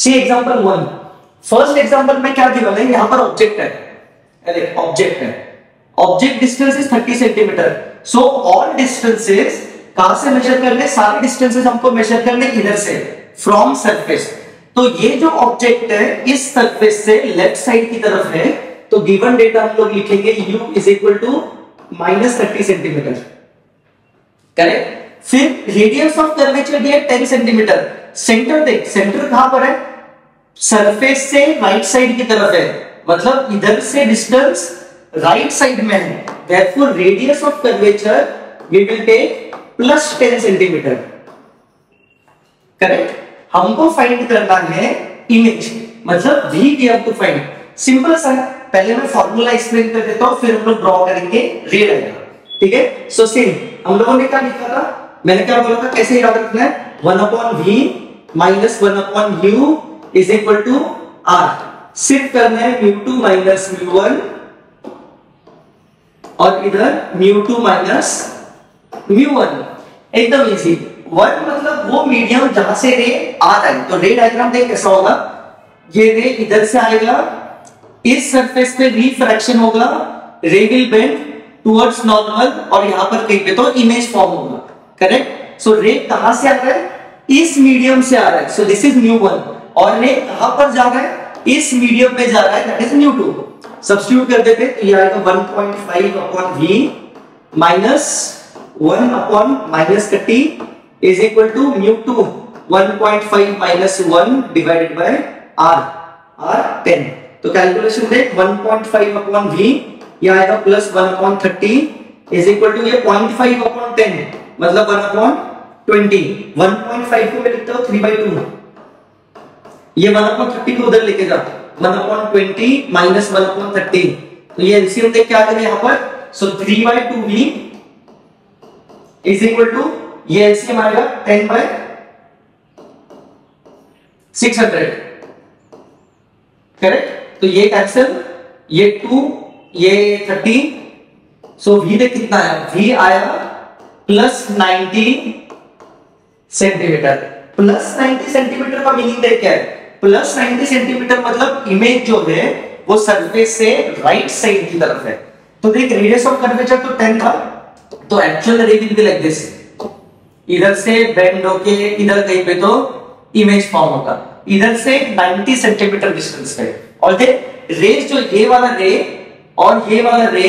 See example one first example में क्या given है यहाँ पर ऑब्जेक्ट है। अरे ऑब्जेक्ट है। Object distance is 30 centimetre so all distances कहाँ से मेजर करने? सारे डिस्टेंसेस हमको मेजर करने इधर से फ्रॉम सरफेस तो ये जो ऑब्जेक्ट है, इस सरफेस से लेफ़्ट साइड की तरफ़ है तो गिवन डेटा हम लोग लिखेंगे u is equal to minus thirty centimetre correct फिर रेडियस ऑफ़ कर्वेचर दिया 10 सेंटीमीटर सेंटर देख सेंटर कहाँ पर है? सरफेस से राइट साइड की तरफ़ है। मतलब इधर से डिस्टेंस राइट साइड में है। Therefore radius of curvature we will take plus 10 centimetre correct हमको फाइंड करना है इमेज मतलब we have to find simple सा। पहले मैं फॉर्मूला एक्सप्लेन कर देता हूँ, फिर हम लोग ड्रॉ करेंगे रे रहेगा ठीक है? सो सेम हम लोगों ने क्या लिखा था? मैंने क्या बोला था? कैसे याद रखना है? One upon v minus one upon u is equal to r सिर्फ़ करना है mu two minus mu one और इधर mu two minus mu one एकदम इजी वन मतलब वो मीडियम जहाँ से रे आ रहा है तो रे डायग्राम देख कैसा होगा? ये रे इधर से आएगा। इस सरफेस पे रिफ्रैक्शन होगा। रे विल बेंड टुवर्ड्स नॉर्मल और यहाँ पर कहीं पे तो इमेज फॉर्म होगा। करेक्ट सो रे कहाँ से आ रहा है? इस मीडियम से आ रहा है। So this is mu one और रे कहाँ पर जा रहा है? इस मीडियम पे जा रहा है that is mu two substitute कर देते तो ये आएगा 1.5 upon v minus 1 upon minus 30 is equal to mu 2 1.5 minus 1 divided by r. R 10 तो कैलकुलेशन देख 1.5 अपॉन v, ये आएगा plus 1 upon 30 is equal to ये 0.5 अपॉन 10 मतलब 1 अपॉन 20 1.5 को मैं लिखता हूँ 3 by 2 ये 1 अपॉन 30 को उधर लेके जा 1 अपॉन 20 माइनस 1 अपॉन 30 तो ये एलसीएम देख क्या आ गया यहाँ पर। So 3 by 2v is equal to ये एलसीएम आएगा 10 बाय 600 करेक्ट तो ये कैंसिल ये 2 ये 30 सो वी देख कितना आया। वी आया प्लस 90 सेंटीमीटर प्लस 90 सेंटीमीटर का मीनिंग देख क्या है प्लस 90 सेंटीमीटर मतलब इमेज जो है, वो सरफेस से राइट साइड की तरफ़ है। तो देख रेडियस ऑफ़ कर्वेचर तो 10 था तो एक्चुअल रे विल बी लाइक दिस इधर से बेंड होके इधर कहीं पे तो इमेज फॉर्म होगा। इधर से 90 सेंटीमीटर डिस्टेंस पे। और दे रेज जो ये वाला रे और ये वाला रे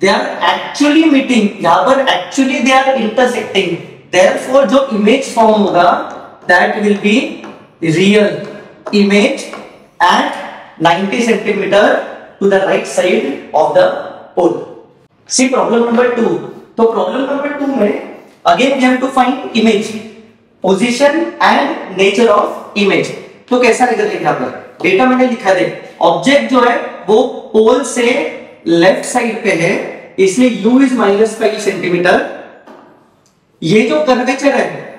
दे आर एक्चुअली मीटिंग यहाँ पर actually they are intersecting therefore जो इमेज फॉर्म होगा that will be real image at 90 centimetre to the right side of the pole see problem number 2 तो प्रॉब्लम नंबर 2 में again we have to find image position and nature of image तो कैसा रहेगा देखिए पर? Data मैंने लिखा दे। Object जो है, वो पोल से लेफ़्ट साइड पे है, इसलिए u is minus five centimetre ये जो कर्वेचर है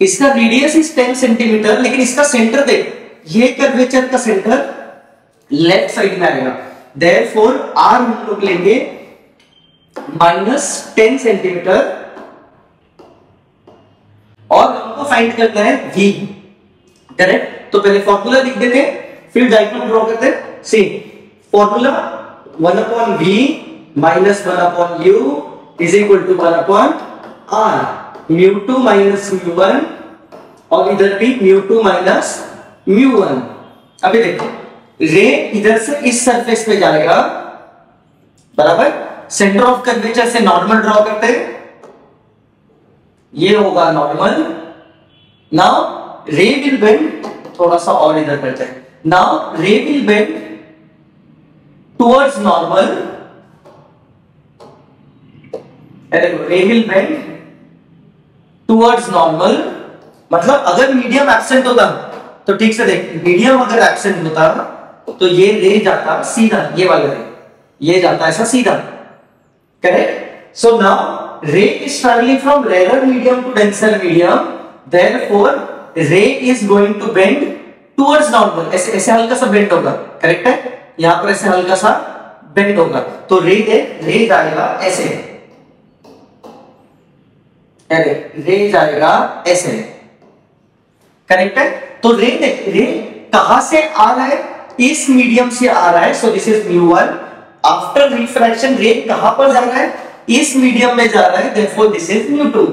इसका रेडियस इज़ 10 सेंटीमीटर लेकिन इसका सेंटर देख। ये कर्वेचर का सेंटर लेफ़्ट साइड में आएगा। देयरफॉर r हम लोग लेंगे माइनस टेन सेंटीमीटर और हमको फाइंड करना है वी करेक्ट तो पहले फॉर्मूला लिख देते हैं, फिर डायग्राम ड्रॉ करते हैं। See formula 1 upon v minus 1 upon u is equal to 1 upon r mu2 minus mu one और इधर भी mu two minus mu one अभी देखो रे इधर से इस सरफेस पे जाएगा, बराबर? सेंटर ऑफ़ कर्वेचर से नॉर्मल ड्रॉ करते हैं। ये होगा normal now ray will bend थोड़ा सा और इधर करते हैं। Now ray will bend towards normal ray will bend towards normal मतलब अगर मीडियम एब्सेंट होता तो ठीक से देख मीडियम अगर एब्सेंट होता तो ये रे जाता सीधा, ये वाला रे ये जाता ऐसा सीधा। Correct so now ray is traveling from rarer medium to denser medium, therefore, ray is going to bend towards normal. ऐसे ऐसे हल्का सा बेंड होगा। करेक्ट है? यहाँ पर ऐसे हल्का सा बेंड होगा। तो रे रे जाएगा ऐसे। अरे रे जाएगा ऐसे करेक्ट है? तो रे रे कहाँ से आ रहा है? इस मीडियम से आ रहा है। So this is mu one after refraction ray कहाँ पर जा रहा है? इस मीडियम में जा रहा है। Therefore this is mu two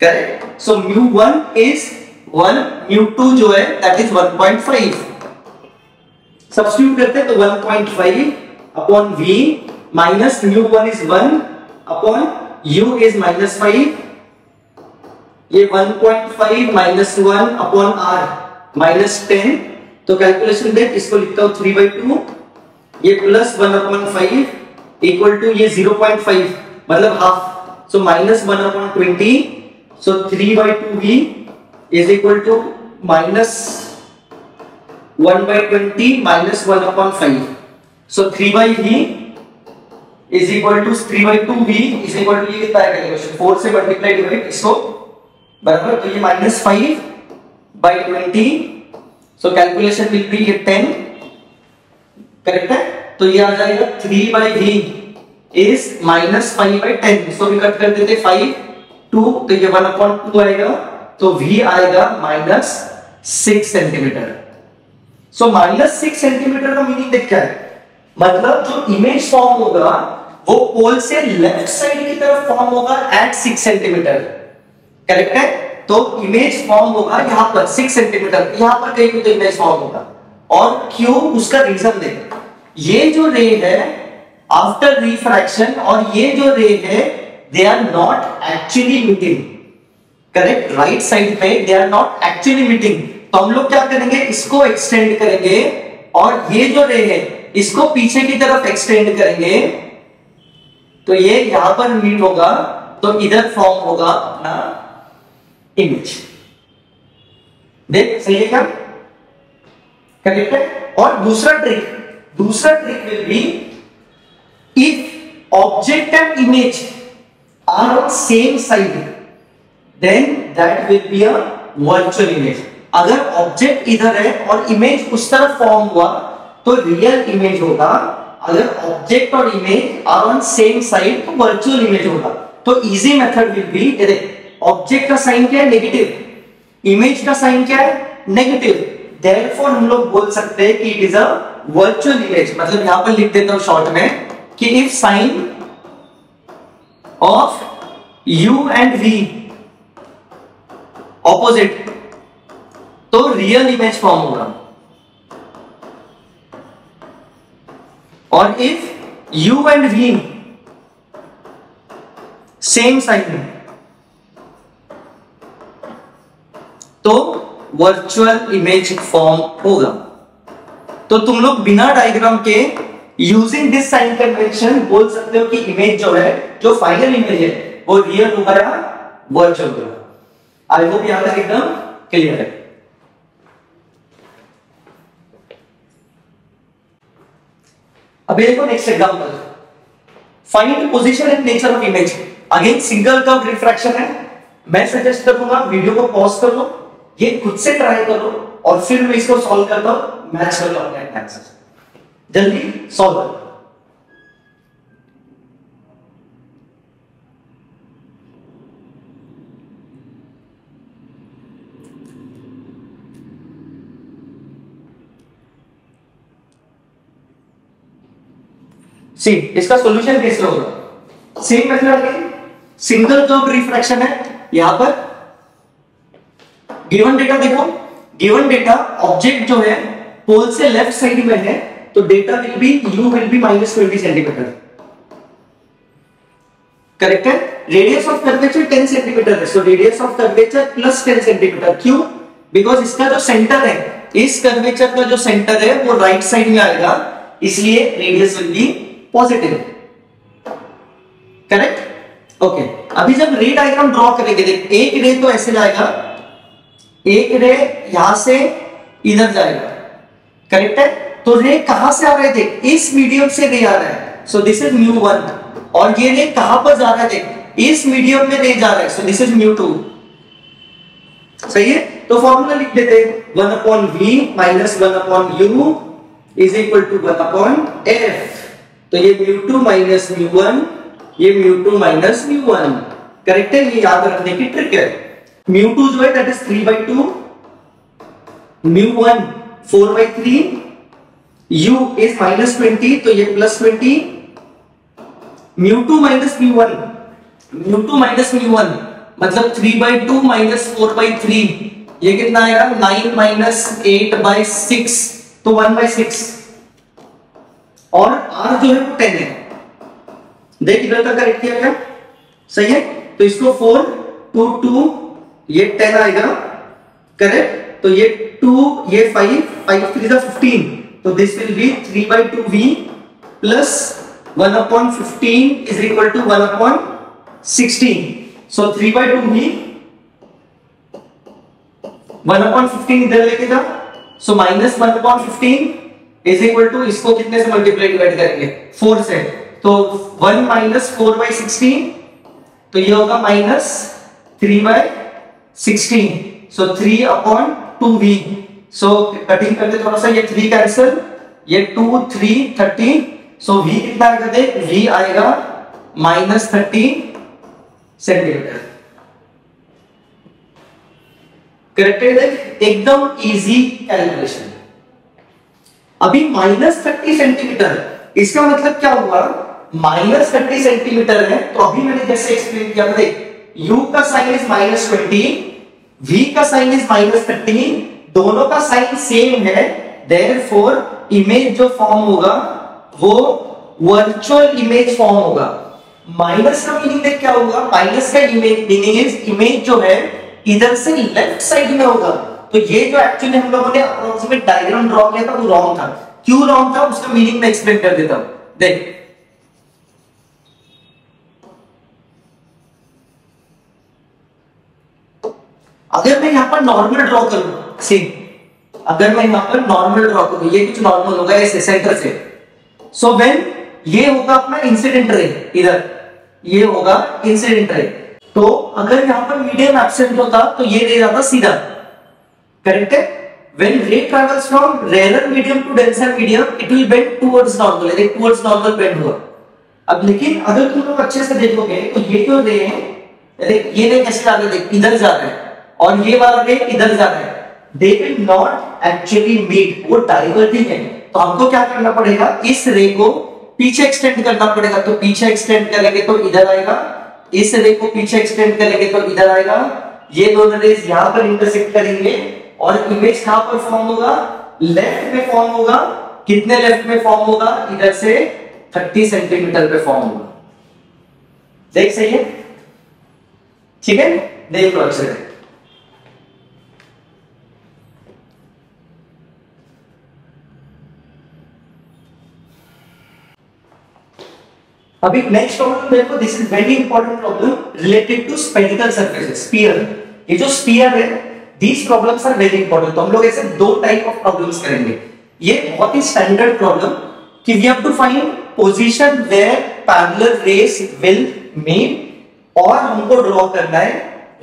correct so mu one is one mu two जो है दैट इज़ 1.5 सब्स्टिट्यूट करते हैं तो 1.5 upon V minus mu one is one upon U is minus 5 ये 1.5 minus one upon r minus 10 तो calculation देख, इसको लिखता हूँ 3 बाई टू ये plus one upon five equal to ये 0.5 मतलब half so minus one upon twenty so three by two V is equal to minus one by twenty minus one upon five so three by V is equal to three by two v is equal to ये कितना है calculation four से multiply divide इसको बराबर तो ये minus five by twenty so calculation will be ten correct है? तो ये आ जाएगा three by v is minus five by ten इसको भी कट कर देते फाइव टू तो ये वन अपॉन टू आएगा तो v आएगा minus six centimetre so minus six centimetre का मीनिंग देख क्या है? मतलब जो इमेज फॉर्म होगा, वो पोल से लेफ़्ट साइड की तरफ़ फॉर्म होगा एट सिक्स सेंटीमीटर करेक्ट है? तो इमेज फॉर्म होगा यहाँ पर सिक्स सेंटीमीटर यहाँ पर कहीं तो इमेज फॉर्म होगा। और क्यों उसका रीजन देख ये जो रे है आफ्टर रिफ्रैक्शन और ये जो रे है they are not actually meeting correct right side में they are not actually meeting तो हम लोग क्या करेंगे? इसको एक्सटेंड करेंगे, और ये जो रे है, इसको पीछे की तरफ़ एक्सटेंड करेंगे। तो ये यहाँ पर मीट होगा तो इधर फॉर्म होगा अपना। इमेज देख, सही है क्या? करेक्ट है? और दूसरा ट्रिक दूसरा trick will be if object and image are on same side then that will be a virtual image अगर ऑब्जेक्ट इधर है और इमेज उस तरफ़ फॉर्म हुआ तो रियल इमेज होगा। अगर ऑब्जेक्ट और image are on same side तो वर्चुअल इमेज होगा। तो इजी मेथड विल बी देख ऑब्जेक्ट का साइन क्या है? नेगेटिव इमेज का साइन क्या है? नेगेटिव देयरफॉर हम लोग बोल सकते हैं कि it is a virtual image मतलब यहाँ पर लिख देता हूँ शॉर्ट में कि if sign of u and v opposite तो रियल इमेज फॉर्म होगा। और if u and v same sign तो वर्चुअल इमेज फॉर्म होगा। तो तुम लोग बिना डायग्राम के यूजिंग दिस साइन कन्वेंशन बोल सकते हो कि इमेज जो है, जो फाइनल इमेज है, वो रियल होगा या वर्चुअल होगा। आई होप यहाँ तक एकदम क्लियर है। अब देखो next example find position and nature of image again single curve refraction है। मैं सजेस्ट करूँगा वीडियो को पॉज कर लो। ये खुद से ट्राई करो और फिर मैं इसको सॉल्व करता हूँ मैच कर लो अपने आंसर जल्दी सॉल्व करो। सी इसका सॉल्यूशन कैसे होगा? Same method single curve refraction है। यहाँ पर गिवन डेटा देखो। गिवन डेटा ऑब्जेक्ट जो है पोल से लेफ़्ट साइड में है तो data will be u will be minus twenty centimetre correct है? रेडियस ऑफ़ कर्वेचर 10 सेंटीमीटर है। So radius of curvature plus 10 centimetre क्यों? बिकॉज़ इसका जो सेंटर है, इस कर्वेचर का जो सेंटर है, वो राइट right साइड में आएगा। इसलिए radius will be positive correct okay अभी जब रे डायग्राम ड्रॉ करेंगे, देख, एक रे तो ऐसे जाएगा एक रे यहाँ से इधर जाएगा। करेक्ट है? तो रे कहाँ से आ रहे थे? इस मीडियम से रे आ रहा है। So this is mu one और ये रे कहाँ पर जा रहे थे? इस मीडियम में रे जा रहा है। So this is mu two सही है? तो फॉर्मूला लिख देते one upon v minus one upon u is equal to one upon f तो ये mu two minus mu one ये mu two minus mu one correct है? ये याद रखने की ट्रिक है। म्यू टू जो है that is three by two mu one four by three u is minus twenty तो ये plus twenty mu two minus mu one mu two minus mu one मतलब three by two minus four by three ये कितना आएगा? Nine minus eight by six तो one by six और r जो है वो टेन है. देख इधर तक करेक्ट किया गया सही है? तो इसको फोर टू टू ये टेन आएगा करेक्ट तो ये टू ये फाइव फाइव थ्री फिफ्टीन तो this will be three by two v plus one upon fifteen is equal to one upon sixteen so three by two v one upon fifteen इधर लेके जाओ so minus one upon fifteen is equal to इसको कितने से multiply divide करेंगे? Four से। तो one minus four by sixteen तो ये होगा minus three by sixteen so three upon two v so cutting करते थोड़ा सा ये थ्री कैंसिल ये two three thirty so v कितना देख वी आएगा माइनस थर्टी सेंटीमीटर करेक्टेड एकदम इजी कैलकुलेशन अभी माइनस थर्टी सेंटीमीटर इसका मतलब क्या हुआ? माइनस थर्टी सेंटीमीटर है। तो अभी मैंने जैसे एक्सप्लेन किया था, देख, u का sign is minus twenty v का साइन इज़ माइनस थर्टी दोनों का साइन सेम है देयरफॉर इमेज जो फॉर्म होगा, वो वर्चुअल इमेज फॉर्म होगा। माइनस का मीनिंग क्या होगा? माइनस का इमेज मीनिंग इज़ इमेज जो है, इधर से लेफ़्ट साइड में होगा। तो ये जो एक्चुअली हम लोगों ने अप्रोक्सीमेट डायग्राम ड्रॉ किया था, वो रॉन्ग था। क्यों रॉन्ग था? उसका मीनिंग मैं एक्सप्लेन कर देता हूँ। देख अगर मैं यहाँ पर नॉर्मल ड्रॉ करूँ सी अगर मैं यहाँ पर नॉर्मल ड्रॉ करूँ, ये कुछ नॉर्मल होगा ऐसे सेंटर से. सो so व्हेन ये होगा अपना इंसिडेंट रे इधर. ये होगा इंसिडेंट रे तो अगर यहाँ पर मीडियम एब्सेंट होता तो ये रे जाता सीधा. करेक्ट है? When ray travels from rarer medium to denser medium, it will bend towards normal. यानी towards normal bend हुआ. अब लेकिन अगर तुम लोग अच्छे से देखोगे तो ये जो रे है ये रे कैसे जा रहा इधर जा रहा है. और ये वाला रे इधर जा रहा है। They will not actually meet वो डाइवर्जिंग है। तो हमको क्या करना पड़ेगा? इस रे को पीछे एक्सटेंड करना पड़ेगा। तो पीछे एक्सटेंड करेंगे तो इधर आएगा। इस रे को पीछे एक्सटेंड करेंगे तो इधर आएगा। ये दोनों रेस यहाँ पर इंटरसेक्ट करेंगे और इमेज कहाँ पर फॉर्म होगा? लेफ़्ट में फॉर्म होगा। कितने लेफ़्ट में फॉर्म होगा? इधर से 30 सेंटीमीटर पे फॉर्म होगा। देख सही है? ठीक है? देख लो अच्छे से। अभी नेक्स्ट प्रॉब्लम देखो this is very important problem related to spherical surfaces sphere ये जो स्फीयर है these problems are very important तो हम लोग ऐसे दो टाइप ऑफ़ प्रॉब्लम्स करेंगे। ये बहुत ही स्टैंडर्ड प्रॉब्लम कि we have to find position where parallel rays will meet और हमको ड्रॉ करना है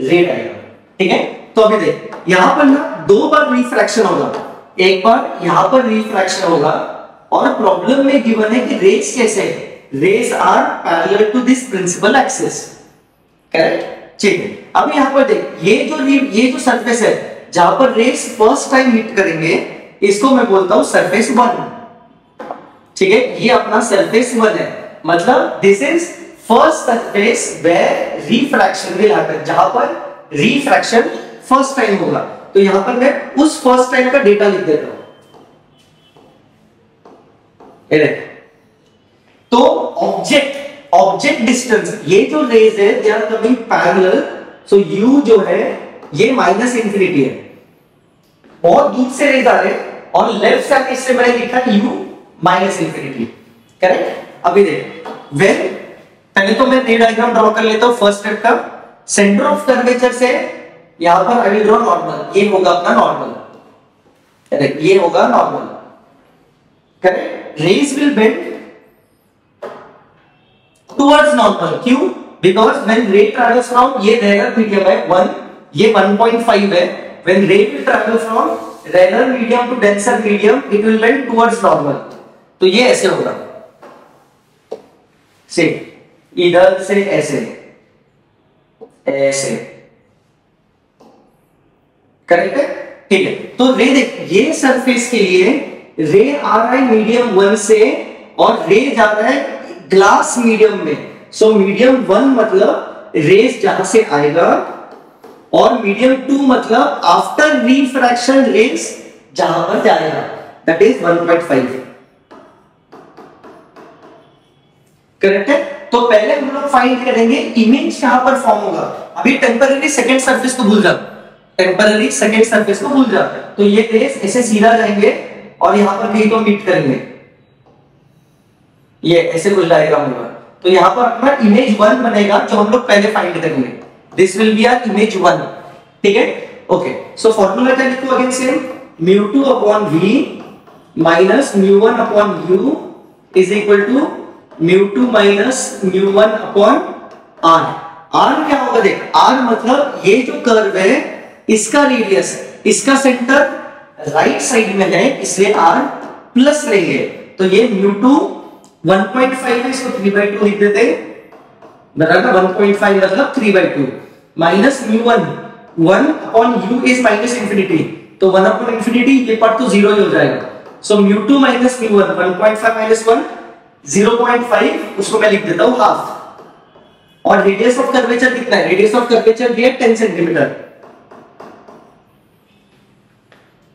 रे डायग्राम ठीक है? तो अभी देख, यहाँ पर ना दो बार रिफ्रैक्शन होगा। एक बार यहाँ पर रिफ्रैक्शन होगा और प्रॉब्लम में गिवन है कि रेस कैसे है। Rays are parallel to this principal axis. Correct ठीक है अब यहाँ पर देख, ये जो ये जो सरफेस है, जहाँ पर रेस फ़र्स्ट टाइम मीट करेंगे, इसको मैं बोलता हूँ सरफेस वन ठीक है? ये अपना सरफेस वन है। मतलब this is first surface where refraction will happen जहाँ पर रिफ्रैक्शन फ़र्स्ट टाइम होगा। तो यहाँ पर मैं उस फ़र्स्ट टाइम का डेटा लिख देता हूँ। तो ऑब्जेक्ट ऑब्जेक्ट डिस्टेंस ये जो रेज है they are coming parallel so u जो है, ये माइनस इंफिनिटी है. बहुत दूर से रेज आ रहे और लेफ़्ट साइड इससे मैंने लिखा u माइनस इंफिनिटी करेक्ट अभी देख. वेन पहले तो मैं रे डायग्राम ड्रॉ कर लेता हूँ फ़र्स्ट स्टेप का. सेंटर ऑफ़ कर्वेचर से, यहाँ पर आई विल ड्रॉ नॉर्मल ये होगा अपना नॉर्मल करेक्ट ये होगा normal correct rays will bend towards normal क्यों because when ray travels from ये rarer medium है 1 ये 1.5 है ray will travel from rarer medium to denser medium it will bend towards normal तो ये ऐसे होगा से इधर से ऐसे ऐसे करेक्ट है ठीक है तो रे देख ये सरफेस के लिए रे आ रहा है मीडियम वन से और रे जा रहा है ग्लास मीडियम में। सो मीडियम वन मतलब रेस जहाँ से आएगा और मीडियम टू मतलब आफ्टर रिफ्रैक्शन रेस जहाँ पर जाएगा। दैट इज़ 1.5 करेक्ट है? तो पहले हम लोग फाइंड करेंगे इमेज कहाँ पर फॉर्म होगा। अभी टेम्पररी सेकेंड सरफेस को भूल जा टेम्पररी सेकेंड सरफेस को भूल जा तो ये रेस ऐसे सीधा जाएँगे और यहाँ पर कहीं तो मीट करेंगे। ये ऐसे कुछ डायग्राम होगा। तो यहाँ पर अपना इमेज वन बनेगा जो हम लोग पहले फाइंड करेंगे। This will be our image one ठीक है? ओके सो फॉर्मूला क्या लिखो again same mu two upon v minus mu one upon u is equal to mu two minus mu one upon r r क्या होगा देख are मतलब ये जो कर्व है, इसका रेडियस इसका सेंटर राइट साइड में है, इसलिए आर प्लस लेंगे। तो ये म्यू टू 1.5 इसको 3 by 2 लिख देते बराबर 1.5 3 by 2 minus mu one one upon u is minus infinity one upon infinity ये पार्ट ज़ीरो जाएगा। So mu two minus mu one one point five minus one zero point five उसको मैं लिख देता हाफ़ और रेडियस ऑफ़ कर्वेचर कितना है? Radius of curvature है टेन सेंटीमीटर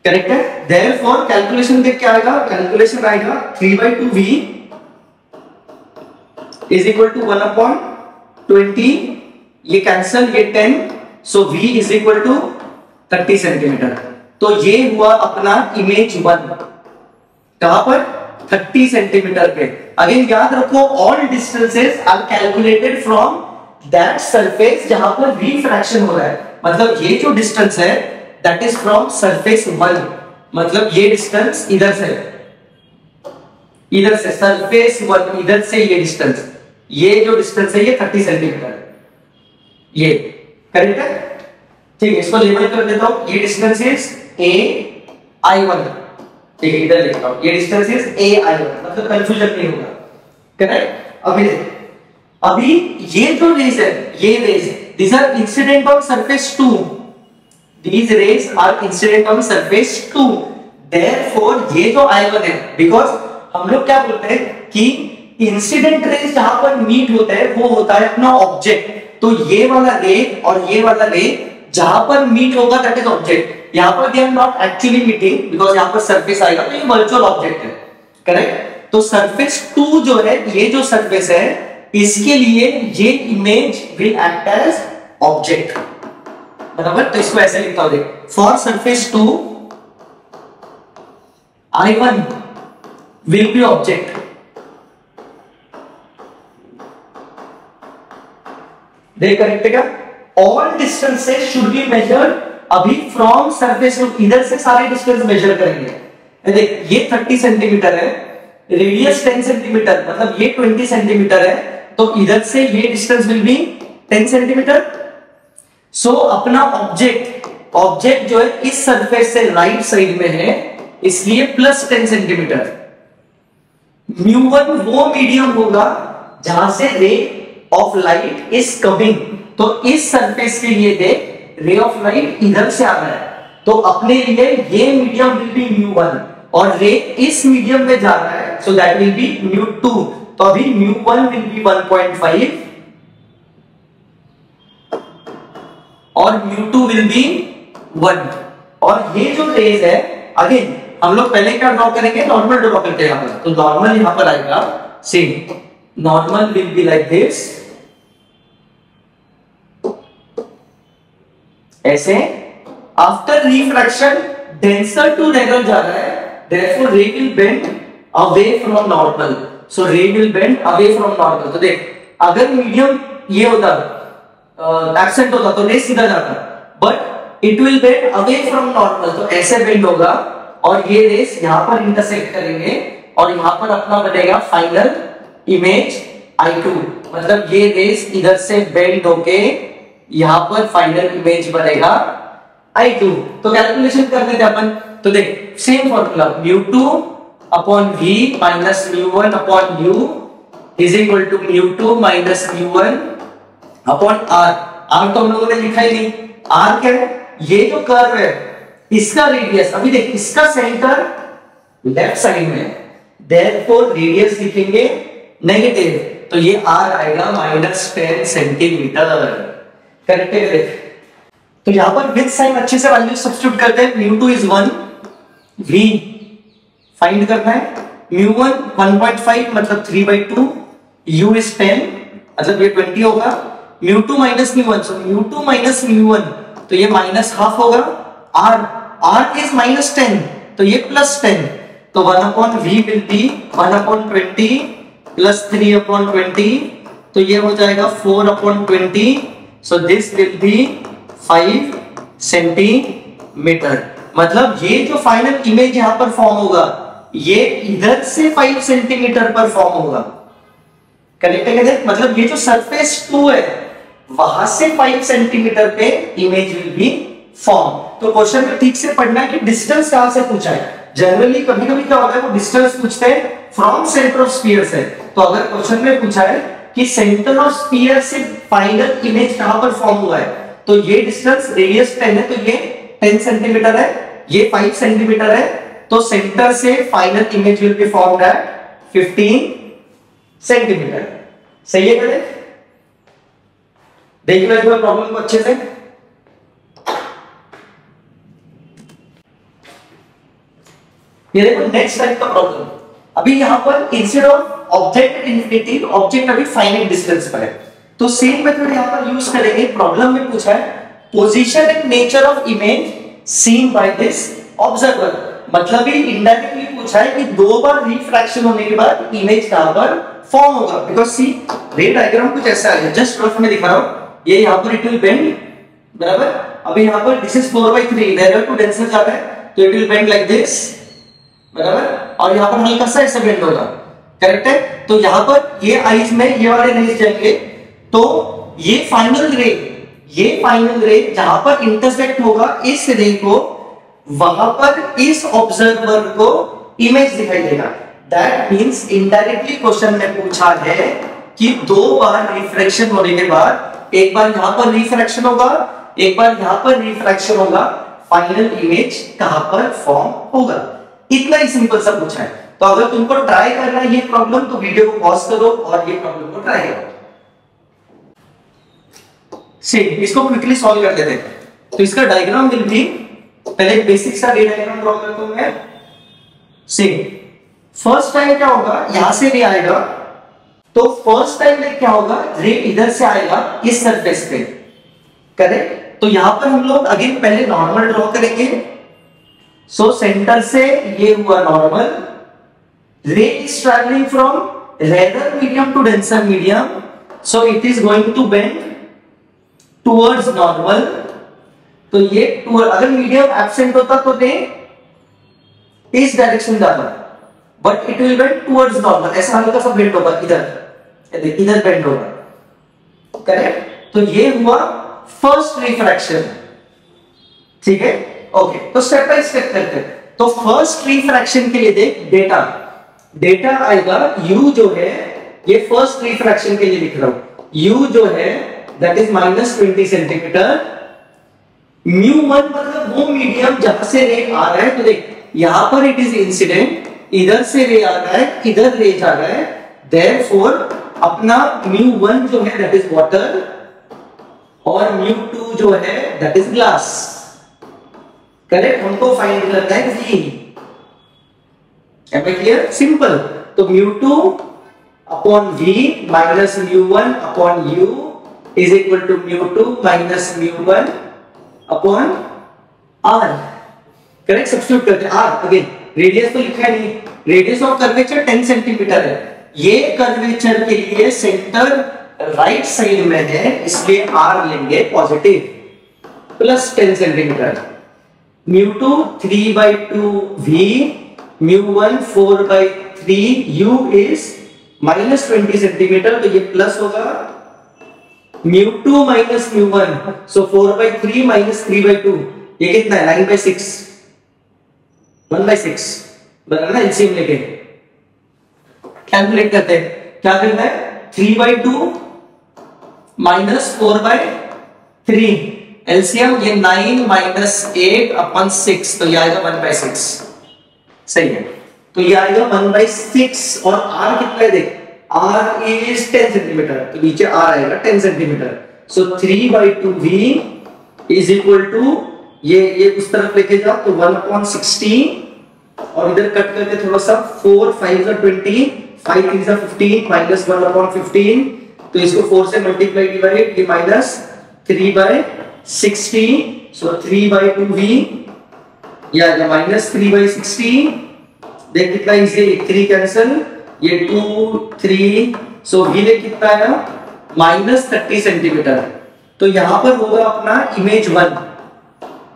करेक्ट है? देयरफॉर कैलकुलेशन देख क्या आएगा। कैलकुलेशन आएगा three by two v is equal to one upon twenty ये कैंसल ये ten so v is equal to thirty centimetre तो ये हुआ अपना इमेज वन कहाँ पर? 30 सेंटीमीटर पे. अगेन याद रखो all distances are calculated from that surface जहाँ पर रिफ्रैक्शन हो रहा है. मतलब ये जो डिस्टेंस है that is from surface one मतलब ये डिस्टेंस इधर से. इधर से सरफेस वन इधर से ये डिस्टेंस ये जो डिस्टेंस है, ये 30 सेंटीमीटर ये करेक्ट है? ठीक है, इसको लेबल कर देता हूँ। ये distance is a I one ठीक है, इधर लिखता हूँ। ये distance is a I one मतलब कंफ्यूजन नहीं होगा। करेक्ट अभी अभी ये जो रेज है, ये rays these are incident on surface two these rays are incident on surface 2 therefore, ये जो आई वन है बिकॉज़ हम लोग क्या बोलते हैं कि इंसिडेंट रेज जहाँ पर मीट होता है, वो होता है अपना ऑब्जेक्ट तो ये वाला रे और ये वाला रे जहाँ पर मीट होगा दैट इज़ ऑब्जेक्ट यहाँ पर they are not actually meeting because यहाँ पर सरफेस आएगा तो ये वर्चुअल ऑब्जेक्ट है. करेक्ट तो सरफेस टू जो है, ये जो सरफेस है, इसके लिए ये image will act as object बराबर? तो इसको ऐसे लिखता हूँ for surface two I one will be object देख करेक्ट है क्या? All distances should be measured अभी फ्रॉम सरफेस इधर से सारे डिस्टेंस मेजर करेंगे। देख, ये 30 सेंटीमीटर है रेडियस 10 सेंटीमीटर मतलब ये 20 सेंटीमीटर है तो इधर से ये distance will be 10 centimetre so अपना ऑब्जेक्ट ऑब्जेक्ट जो है इस सरफेस से राइट साइड में है, इसलिए plus ten centimetre mu one वो मीडियम होगा जहाँ से रे ऑफ़ लाइट इज़ कमिंग तो इस सरफेस के लिए देख रे ऑफ़ लाइट इधर से आ रहा है। तो अपने लिए ये medium will be mu one और रे इस मीडियम में जा रहा है। So that will be mu two तो अभी म्यू वन विल बी 1.5 और μ2 विल बी वन और ये जो रेज है अगेन हम लोग पहले क्या ड्रॉ करेंगे? नॉर्मल ड्रॉ करते हैं तो नॉर्मल यहाँ पर आएगा। Same normal will be like this ऐसे आफ्टर रिफ्रैक्शन डेंसर टू रेगर जा रहा है, therefore ray will bend away from normal. So ray will bend away from normal. तो देख, अगर मीडियम ये होता एक्सेंट होता तो रे सीधा जाता but it will bend away from normal तो ऐसे बेंड होगा, और ये रेस यहाँ पर इंटरसेक्ट करेंगे, और यहाँ पर अपना बनेगा फाइनल इमेज आई टू मतलब ये रेस इधर से बेंड होके यहाँ पर फाइनल इमेज बनेगा। आई टू तो कैलकुलेशन कर देते अपन। तो देख same formula mu2 upon v minus mu1 upon u is equal to mu2 minus mu1 upon r r तो हम लोगों ने लिखा ही नहीं। आर क्या है? ये जो कर्व है, इसका रेडियस अभी देख, इसका सेंटर लेफ़्ट साइड में देयरफॉर रेडियस लिखेंगे नेगेटिव तो ये आर आएगा माइनस टेन सेंटीमीटर करेक्ट है। तो यहाँ पर विथ साइन अच्छे से वैल्यू सब्स्टिट्यूट करते हैं। Mu two is one v find करना है। Mu one one point five मतलब three by two u is ten मतलब ये ट्वेंटी होगा। Mu two minus mu one so mu two minus mu one तो ये माइनस हाफ़ होगा। R r is minus ten तो ये प्लस टेन तो one upon v will be one upon twenty plus three upon twenty तो ये हो जाएगा four upon twenty so this will be five centimetre मतलब ये जो फाइनल इमेज यहाँ पर फॉर्म होगा, ये इधर से फाइव सेंटीमीटर पर फॉर्म होगा। करेक्ट है मतलब ये जो सरफेस टू है, वहाँ से फाइव सेंटीमीटर पे इमेज विल बी फॉर्म तो क्वेश्चन में ठीक से पढ़ना है कि डिस्टेंस कहाँ से पूछा है। जनरली कभी कभी क्या होता है, वो डिस्टेंस पूछते हैं फ्रॉम सेंटर ऑफ़ स्पीयर से तो अगर क्वेश्चन में पूछा है कि सेंटर ऑफ़ स्पीयर से फाइनल इमेज कहाँ पर फॉर्म हुआ है? तो ये डिस्टेंस रेडियस 10 है तो ये 10 सेंटीमीटर है, ये 5 सेंटीमीटर है तो सेंटर से final image will be formed at 15 centimetre सही है क्या देख लो एक बार प्रॉब्लम को अच्छे से। ये देखो नेक्स्ट टाइप का प्रॉब्लम अभी यहाँ पर instead of object infinity object अभी फाइनाइट डिस्टेंस पर है। तो सेम मेथड यहाँ पर यूज़ करेंगे। प्रॉब्लम में पूछा है position and nature of image seen by this observer मतलब ही इनडायरेक्टली पूछा है कि दो बार रिफ्रैक्शन होने के बाद इमेज कहाँ पर फॉर्म होगा। बिकॉज़ सी रे डायग्राम कुछ ऐसा है। जस्ट रफ में दिखा रहा हूँ। ये यहाँ पर इट विल बेंड बराबर? अभी यहाँ पर this is 4 by 3 there to denser जाता है। तो it will bend like this बराबर? और यहाँ पर हल्का सा ऐसे बेंड होगा करेक्ट है? तो यहाँ पर ये आईज में ये वाले रेज जाएँगे। तो ये फाइनल रे ये फाइनल रे जहाँ पर इंटरसेक्ट होगा, इस रे को, वहाँ पर इस ऑब्जर्वर को इमेज दिखाई देगा। दैट मींस इनडायरेक्टली क्वेश्चन में पूछा है कि दो बार रिफ्रैक्शन होने के बाद, एक बार यहाँ पर रिफ्रैक्शन होगा, एक बार यहाँ पर रिफ्रैक्शन होगा फाइनल इमेज कहाँ पर फॉर्म होगा? इतना ही सिंपल सा पूछा है। तो अगर तुमको ट्राई करना है ये प्रॉब्लम तो वीडियो को पॉज करो और ये प्रॉब्लम को ट्राई करो। सी इसको क्विकली सॉल्व कर देते हैं। तो इसका डायग्राम विल भी पहले बेसिक सा डायग्राम ड्रॉ करता हूँ मैं। सी फ़र्स्ट टाइम क्या होगा? यहाँ से रे आएगा। तो फ़र्स्ट टाइम में क्या होगा? रे इधर से आएगा, इस सरफेस पे। करेक्ट तो यहाँ पर हम लोग अगेन पहले नॉर्मल ड्रॉ करेंगे। सो सेंटर से ये हुआ normal ray is travelling from raider medium to denser medium so it is going to bend towards normal तो ये अगर मीडियम एब्सेंट होता तो दे, इस डायरेक्शन जाता but it will bend towards normal ऐसा हल्का सा बेंड होगा, इधर. इधर बेंड होगा. करेक्ट तो ये हुआ फ़र्स्ट रिफ्रैक्शन ठीक है? ओके तो स्टेप बाय स्टेप करते हैं। तो फ़र्स्ट रिफ्रैक्शन के लिए देख डेटा डेटा आएगा, u जो है, ये फ़र्स्ट रिफ्रैक्शन के लिए लिख रहा हूँ। U जो है that is minus twenty centimetre mu one मतलब वो मीडियम जहाँ से रे आ रहा है तो देख, यहाँ पर इट इज़ इंसिडेंट इधर से रे आ रहा है इधर रे जा रहा है। देयरफॉर अपना म्यू वन जो है दैट इज़ वाटर और म्यू टू जो है दैट इज़ ग्लास करेक्ट हमको फाइंड करना है जी एम क्लियर सिंपल तो mu two upon v minus mu one upon u is equal to mu two minus mu one upon r correct substitute करते हैं। आर अगेन रेडियस तो लिखा है नहीं। रेडियस ऑफ़ कर्वेचर 10 सेंटीमीटर है। ये कर्वेचर के लिए सेंटर राइट साइड में है, इसलिए आर लेंगे positive plus 10 centimetre mu two three by two v mu one four by three u is minus twenty centimetre तो ये प्लस होगा mu two minus mu one so four by three minus three by two ये कितना है? Nine by six one by six बराबर ना LCM लेके। Calculate करते हैं। क्या करना है? Three by two minus four by three LCM ये नाइन माइनस एट अपन सिक्स तो ये आएगा वन बाई सिक्स सही है। तो ये आएगा वन बाई सिक्स और आर कितना है देख आर इज़ टेन सेंटीमीटर तो नीचे आर आएगा ten centimetre so three by two v is equal to ये ये उस तरफ़ लेके जाओ तो वन अपॉन सिक्सटीन और इधर कट करके थोड़ा सा फोर फाइव जा ट्वेंटी फाइव थ्री जा fifteen minus one upon fifteen तो इसको फोर से मल्टीप्लाई डिवाइड ये minus three by sixteen so three by two v या माइनस थ्री बाई सिक्सटीन देख कितना इजी थ्री कैंसिल ये टू थ्री सो वी ने कितना है? माइनस थर्टी सेंटीमीटर तो यहाँ पर होगा अपना इमेज वन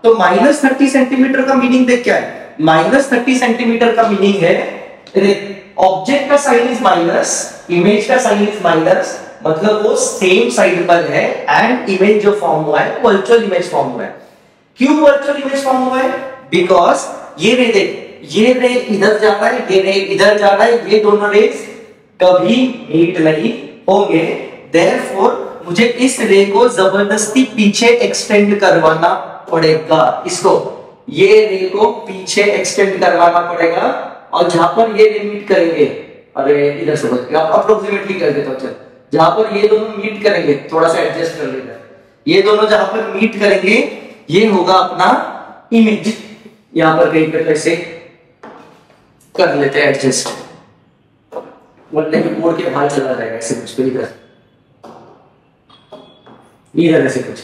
तो माइनस थर्टी सेंटीमीटर का मीनिंग देख क्या है? माइनस थर्टी सेंटीमीटर का मीनिंग है ऑब्जेक्ट का साइन इज़ माइनस इमेज का साइन इज़ माइनस मतलब वो सेम साइड पर है एंड इमेज जो फॉर्म हुआ है वर्चुअल इमेज फॉर्म हुआ है। क्यों वर्चुअल इमेज फॉर्म हुआ है? बिकॉज़ ये रे देख, ये रे इधर जा रहा है, ये रे इधर जा रहा है, ये दोनों रेस कभी मीट नहीं होंगे। देयरफॉर मुझे इस रे को ज़बरदस्ती पीछे एक्सटेंड करवाना पड़ेगा। इसको, ये रे को पीछे एक्सटेंड करवाना पड़ेगा। और जहाँ पर ये रे मीट करेंगे, अरे, इधर से बच गया। अप्रोक्सीमेटली कर देता हूँ, चल। जहाँ पर ये दोनों मीट करेंगे, थोड़ा सा एडजस्ट कर लेगा ये दोनों जहाँ पर मीट करेंगे, ये होगा अपना इमेज यहाँ पर कहीं पर ऐसे कर लेते हैं एडजस्ट वरना कि बोर्ड के बाहर चला जाएगा, ऐसे कुछ इधर। इधर ऐसे कुछ।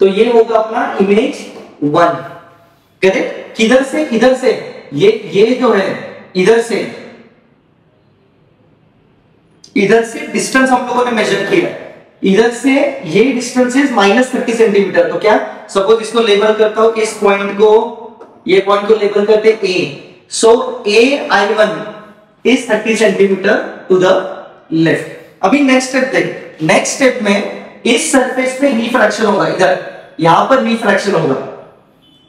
तो ये होगा अपना इमेज वन करेक्ट किधर से? इधर से? ये ये जो है, इधर से। इधर से डिस्टेंस हम लोगों ने मेजर किया इधर से ये distance is minus thirty centimetre तो क्या? सपोज़ इसको लेबल करता हूँ, इस पॉइंट को, ये पॉइंट को लेबल करते ए so A I one is thirty centimetre to the left अभी नेक्स्ट स्टेप देख। नेक्स्ट स्टेप में इस सरफेस पे रिफ्रैक्शन होगा। इधर, यहाँ पर रिफ्रैक्शन होगा।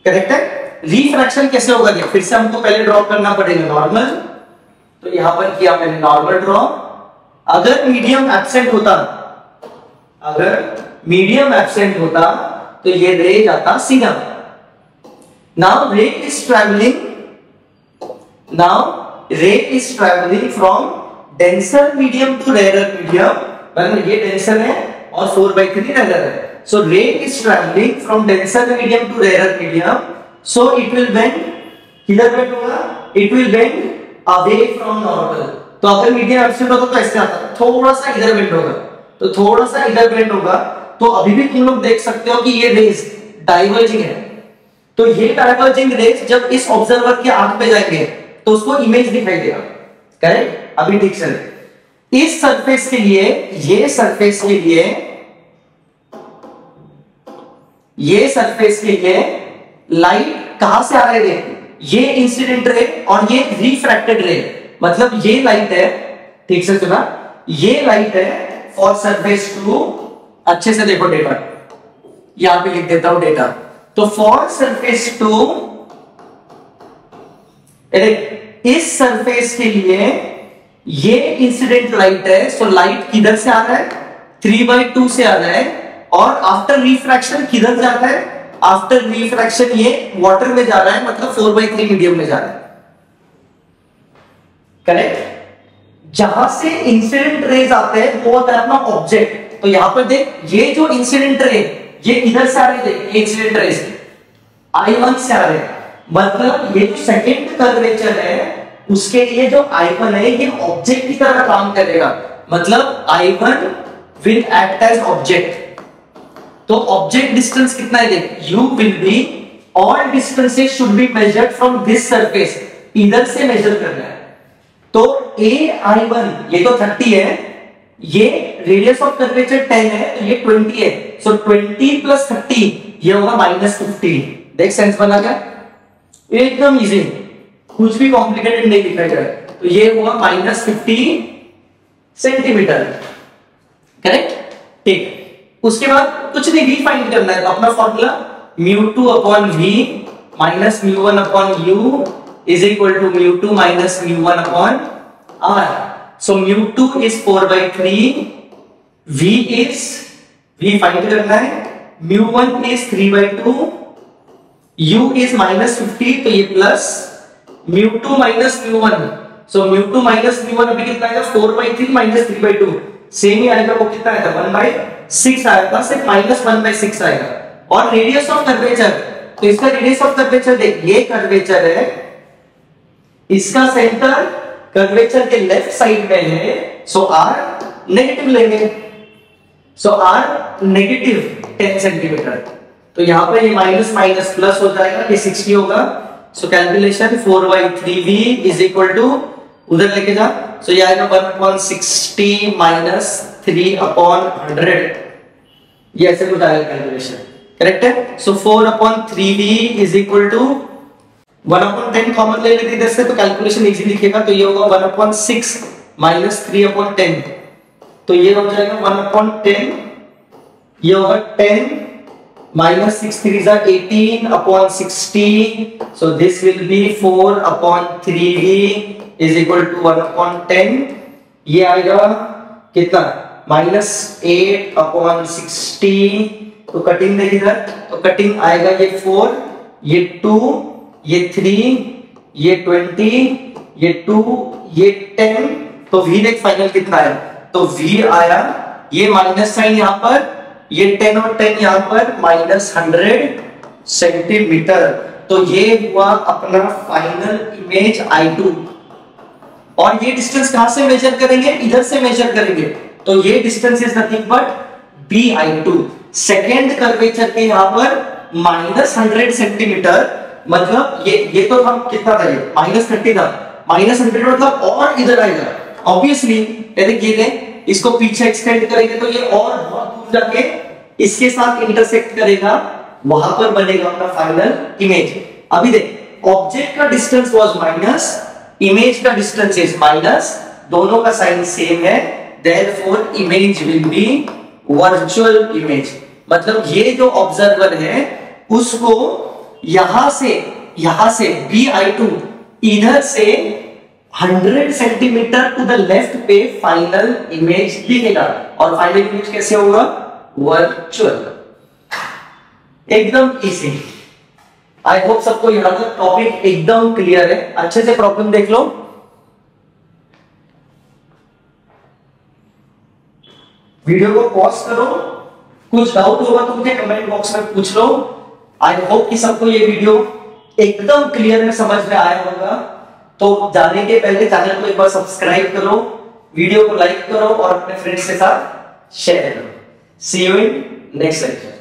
करेक्ट है? रिफ्रैक्शन कैसे होगा? फिर से हमको पहले ड्रॉ करना पड़ेगा। नॉर्मल तो यहाँ पर किया मैंने नॉर्मल ड्रॉ अगर मीडियम एबसेंट होता, अगर मीडियम एबसेंट होता तो ये रे जाता सीधा now ray is travelling now ray is travelling from denser medium to rarer medium मतलब ये डेंसर है और फोर बाई थ्री रेरर है। So ray is travelling from denser medium to rarer medium so it will bend किधर bend होगा? It will bend away from normal तो अगर medium absent होगा तो ऐसे आता थोड़ा सा इधर बेंड होगा। तो थोड़ा सा इधर बेंड होगा तो अभी भी तुम लोग देख सकते हो कि ये रेज डाइवर्जिंग है। तो ये डाइवर्जिंग रेज जब इस ऑब्जर्वर के आँख पे जाएँगे तो उसको इमेज दिखाई देगा। करेक्ट अभी ठीक से। इस सरफेस के लिए, ये सरफेस के लिए, ये सरफेस के लिए लाइट कहाँ से आ रहे थे ये इंसिडेंट रे और ये रिफ्रैक्टेड रे मतलब ये लाइट है ठीक से सुना ये लाइट है फॉर सरफेस टू अच्छे से देखो डेटा यहाँ पे लिख देता हूँ डेटा तो फॉर सरफेस टू इस सरफेस के लिए ये इंसिडेंट लाइट है सो लाइट किधर से आ रहा है? थ्री बाई टू से आ रहा है, और आफ्टर रिफ्रैक्शन किधर जा रहा है? आफ्टर रिफ्रैक्शन ये वाटर में जा रहा है मतलब फोर बाई थ्री मीडियम में जा रहा है। करेक्ट जहाँ से इंसिडेंट रेज आते हैं, वो होता है अपना ऑब्जेक्ट तो यहाँ पर देख, ये जो इंसिडेंट रे ये इधर से आ रहे ये इंसिडेंट रेज आई वन से आ रहे मतलब ये जो सेकेंड कर्वेचर है, उसके लिए जो आइकन है, ये ऑब्जेक्ट की तरह काम करेगा. मतलब icon will act as object तो ऑब्जेक्ट डिस्टेंस कितना है, देख you will be all distances should be measured from this surface इधर से मेजर करना है. तो ए आई वन ये तो 30 है, ये रेडियस ऑफ़ कर्वेचर टेन है तो ये 20 है. सो ट्वेंटी प्लस 30 ये होगा माइनस 15 देख सेंस बना क्या? एकदम इजी कुछ भी कॉम्प्लिकेटेड नहीं लिखा जाए तो ये होगा माइनस फिफ्टी सेंटीमीटर करेक्ट ठीक. उसके बाद कुछ नहीं वी फाइंड करना है. तो अपना formula mu two upon V minus mu one upon U mu two minus mu one upon R so mu two is four by three V is V find करना है? Mu one is three by two u is minus fifty तो ये plus mu two minus mu one so mu two minus mu one अभी कितना आएगा? Four by three minus three by two same ही आएगा वो कितना आएगा? वन बाई सिक्स आएगा सिर्फ़ आएगा. और रेडियस ऑफ़ कर्वेचर तो इसका रेडियस ऑफ़ कर्वेचर देख, ये कर्वेचर है इसका सेंटर कर्वेचर के लेफ़्ट साइड में है सो आर नेगेटिव लेंगे। सो आर नेगेटिव 10 सेंटीमीटर तो यहाँ पर ये माइनस माइनस प्लस हो जाएगा, ये 60 होगा। So calculation 4 by three V is equal to उधर लेके जा। सो ये आएगा one upon sixty minus three upon hundred ये ऐसे कुछ आएगा कैलकुलेशन करेक्ट है? So four upon three V is equal to one upon ten common ले लेते इधर से तो कैलकुलेशन इजी लिखेगा तो ये होगा one upon six minus three upon ten तो ये हो जाएगा वन अपॉन टेन, ये होगा ten minus 6 3 are 18 upon 60 so this will be 4 upon 3v is equal to 1 upon 10 ये आएगा कितना? माइनस एट अपॉन सिक्सटी तो कटिंग देख इधर तो कटिंग आएगा ये फोर ये टू ये थ्री ये ट्वेंटी ये टू ये टेन तो वी देख फाइनल कितना है? तो वी आया, ये माइनस साइन यहाँ पर, ये टेन और टेन यहाँ पर माइनस हंड्रेड सेंटीमीटर तो ये हुआ अपना फाइनल इमेज आई टू और ये डिस्टेंस कहाँ से मेजर करेंगे? इधर से मेजर करेंगे. तो ये distance is nothing but B I two second curvature के यहाँ पर माइनस हंड्रेड सेंटीमीटर मतलब ये ये तो हम कितना था ये? माइनस थर्टी था। माइनस हंड्रेड मतलब और इधर आएगा। ऑब्वियसली यदि ये इसको पीछे एक्सटेंड करेंगे तो ये और बहुत दूर जाके इसके साथ इंटरसेक्ट करेगा। वहाँ पर बनेगा अपना फाइनल इमेज अभी देख ऑब्जेक्ट का डिस्टेंस वाज माइनस इमेज का डिस्टेंस इज़ माइनस दोनों का साइन सेम है। Therefore image will be virtual image मतलब ये जो ऑब्जर्वर है, उसको यहाँ से यहाँ से बी आई टू इधर से 100 सेंटीमीटर टू द लेफ़्ट पे फाइनल इमेज दिखेगा और फाइनल इमेज कैसे होगा? वर्चुअल एकदम इजी आई होप सबको यहाँ तक टॉपिक एकदम क्लियर है। अच्छे से प्रॉब्लम देख लो। वीडियो को पॉज करो। कुछ डाउट होगा तो मुझे कमेंट बॉक्स में पूछ लो। आई होप कि सबको ये वीडियो एकदम क्लियर में समझ में आया होगा। तो जाने के पहले चैनल को एक बार सब्सक्राइब करो वीडियो को लाइक करो और अपने फ्रेंड्स के साथ शेयर करो। See you in next lecture